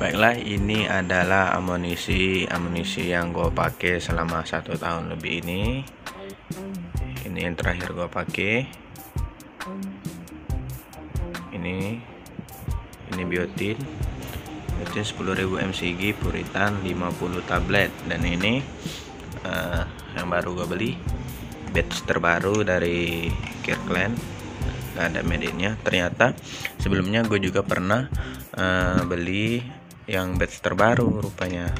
Baiklah, ini adalah amunisi amunisi yang gue pakai selama satu tahun lebih ini. Ini yang terakhir gue pakai. Ini ini biotin. Biotin 10.000 mcg puritan 50 tablet dan ini uh, yang baru gue beli batch terbaru dari Kirkland gak ada made innya ternyata sebelumnya gue juga pernah uh, beli yang batch terbaru rupanya.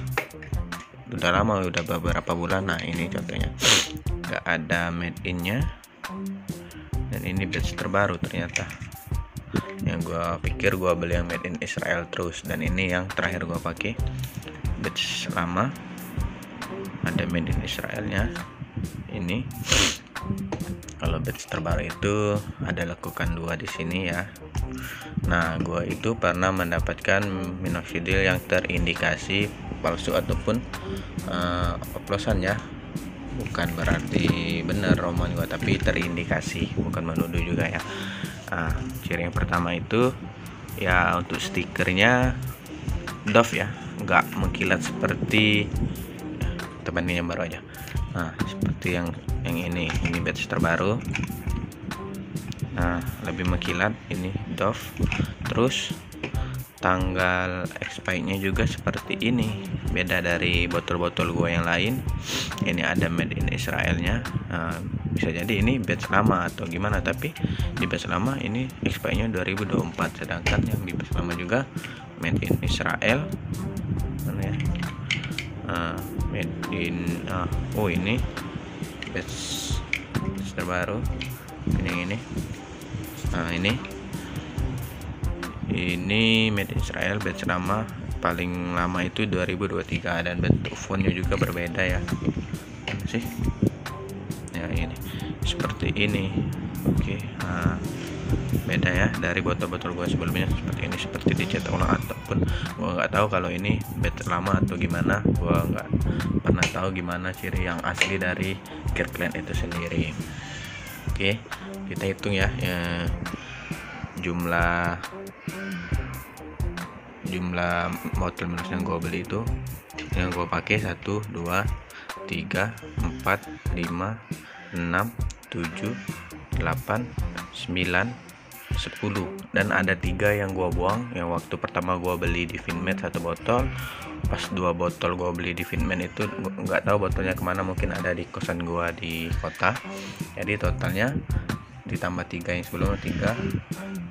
Udah lama udah beberapa bulan. Nah ini contohnya. Nggak ada made innya dan ini batch terbaru ternyata. Yang gue pikir gue beli yang made in Israel terus. Dan ini yang terakhir gue pakai. Batch lama. Ada made in Israelnya. Ini kalau batch terbaru itu ada lekukan dua di sini ya Nah, gua itu pernah mendapatkan minoxidil yang terindikasi palsu ataupun uh, oplosan ya. Bukan berarti benar roman gua, tapi terindikasi, bukan menuduh juga ya. Nah, ciri yang pertama itu ya untuk stikernya Dove ya, nggak mengkilat seperti teman ini yang baru aja. Nah, seperti yang yang ini, ini batch terbaru. Nah lebih mengkilat ini Dove. Terus tanggal expirednya juga seperti ini. Beda dari botol-botol gua yang lain. Ini ada made in Israelnya. Nah, bisa jadi ini batch lama atau gimana tapi di batch lama ini expirednya 2024 sedangkan yang di batch lama juga made in Israel. Mana ya? Uh, made in uh, oh ini batch terbaru. Ini ini. Nah ini. Ini made Israel batch lama. Paling lama itu 2023 dan bentuk fontnya juga berbeda ya. Sih? Ya ini. Seperti ini. Oke nah, beda ya dari botol-botol gua sebelumnya. Seperti ini seperti dicetak ulang ataupun gua nggak tahu kalau ini batch lama atau gimana. Gua nggak pernah tahu gimana ciri yang asli dari Kirkland itu sendiri. Oke kita hitung ya, ya jumlah jumlah botol minus yang gue beli itu yang gue pakai 1 2 3 4 5 6 7 8 9 10 dan ada tiga yang gua buang. Yang waktu pertama gua beli di Finmed satu botol. Pas dua botol gua beli di Finmed itu nggak tahu botolnya ke mana. Mungkin ada di kosan gua di kota. Jadi totalnya ditambah 3 yang sebelumnya 3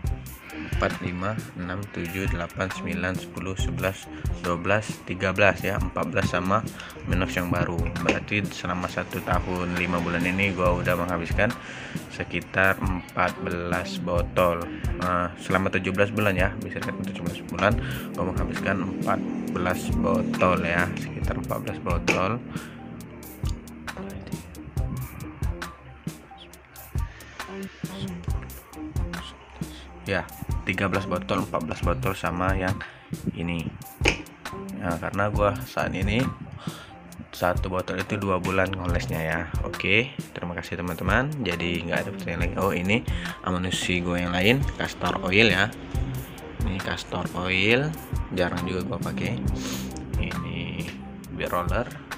4 5 6 7 8 9 10 11 12 13 ya 14 sama minus yang baru. Berarti selama satu tahun 5 bulan ini gua udah menghabiskan sekitar 14 botol. Nah, selama 17 bulan ya bisa 17 bulan gua menghabiskan 14 botol ya sekitar 14 botol. Ya 13 botol 14 botol sama yang ini. Ya karena gua saat ini satu botol itu dua bulan ngolesnya ya. Oke terima kasih teman-teman. Jadi nggak ada pertanyaan lagi. Oh ini amunisi gue yang lain castor oil ya. Ini castor oil jarang juga gua pakai. Ini beer roller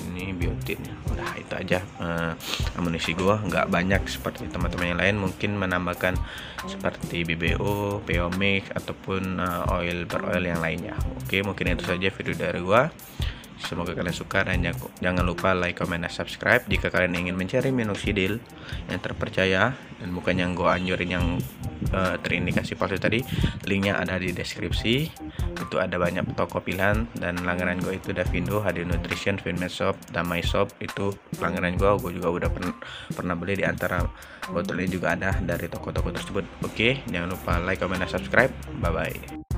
ini biotin udah itu aja. Uh, amunisi gua nggak banyak seperti teman-teman yang lain. Mungkin menambahkan seperti BBO, PO mix ataupun uh, oil per oil yang lainnya. Oke mungkin itu saja video dari gua. Semoga kalian suka dan jangan lupa like, comment, dan subscribe. Jika kalian ingin mencari minoxidil yang terpercaya dan bukan yang gue anjurin yang uh, terindikasi palsu tadi. Linknya ada di deskripsi. Itu ada banyak toko pilihan dan langganan gue itu Davindo, Hadi Nutrition, Finmed Shop, Damai Shop itu langganan gue. Gue juga udah pernah pernah beli di antara botol ini juga ada dari toko-toko tersebut. Oke, jangan lupa like, comment, dan subscribe. Bye bye.